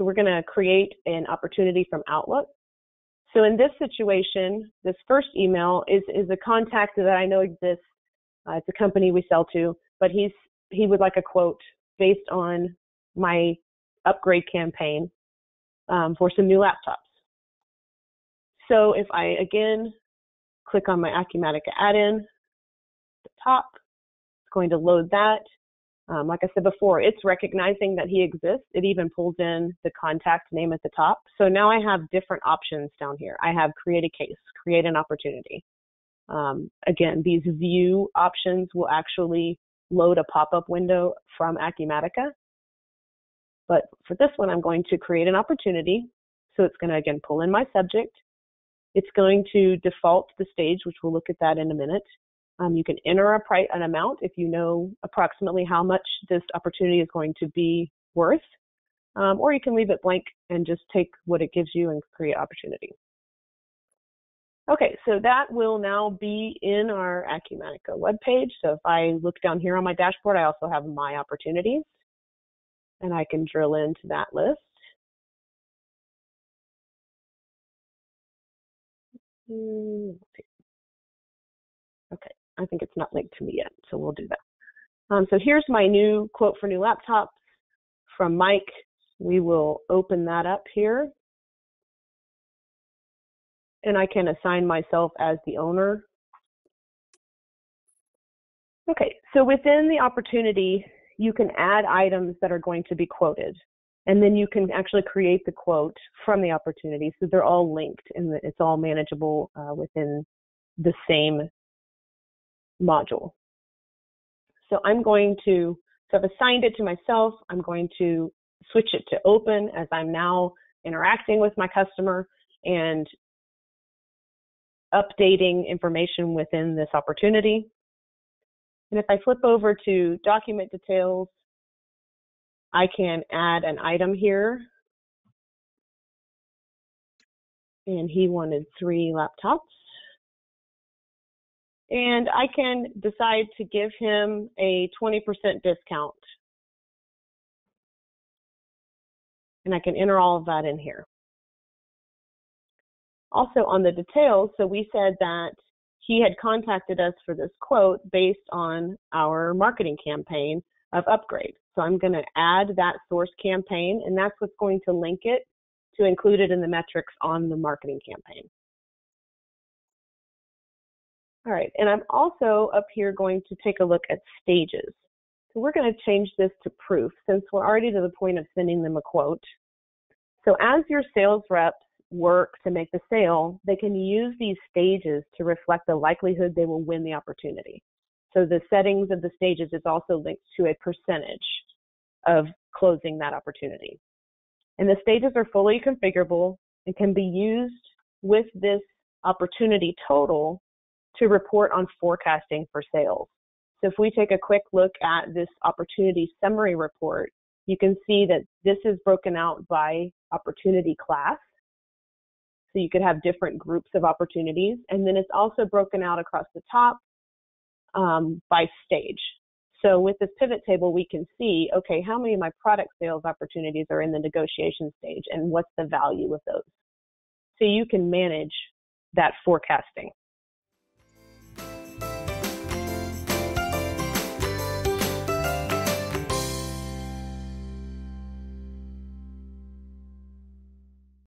So we're going to create an opportunity from Outlook. So in this situation, this first email is, is a contact that I know exists. Uh, it's a company we sell to, but he's he would like a quote based on my upgrade campaign um, for some new laptops. So if I again click on my Acumatica add-in, the top, it's going to load that. Um, like I said before, it's recognizing that he exists. It even pulls in the contact name at the top. So now I have different options down here. I have create a case, create an opportunity. Um, again, these view options will actually load a pop-up window from Acumatica. But for this one, I'm going to create an opportunity. So it's going to, again, pull in my subject. It's going to default the stage, which we'll look at that in a minute. Um, you can enter a price, an amount if you know approximately how much this opportunity is going to be worth, um, or you can leave it blank and just take what it gives you and create opportunity. Okay, so that will now be in our Acumatica webpage. So if I look down here on my dashboard, I also have my opportunities, and I can drill into that list. Hmm, okay, I think it's not linked to me yet, so we'll do that. Um, so here's my new quote for new laptops from Mike. We will open that up here. And I can assign myself as the owner. Okay, so within the opportunity, you can add items that are going to be quoted. And then you can actually create the quote from the opportunity. So they're all linked and it's all manageable uh, within the same module. So I'm going to, so I've assigned it to myself. I'm going to switch it to open as I'm now interacting with my customer and updating information within this opportunity. And if I flip over to document details, I can add an item here. And he wanted three laptops and I can decide to give him a 20% discount. And I can enter all of that in here. Also on the details, so we said that he had contacted us for this quote based on our marketing campaign of upgrade. So I'm going to add that source campaign and that's what's going to link it to include it in the metrics on the marketing campaign. All right, and I'm also up here going to take a look at stages. So we're going to change this to proof since we're already to the point of sending them a quote. So as your sales reps work to make the sale, they can use these stages to reflect the likelihood they will win the opportunity. So the settings of the stages is also linked to a percentage of closing that opportunity. And the stages are fully configurable and can be used with this opportunity total to report on forecasting for sales. So if we take a quick look at this opportunity summary report, you can see that this is broken out by opportunity class. So you could have different groups of opportunities. And then it's also broken out across the top um, by stage. So with this pivot table, we can see, okay, how many of my product sales opportunities are in the negotiation stage and what's the value of those? So you can manage that forecasting.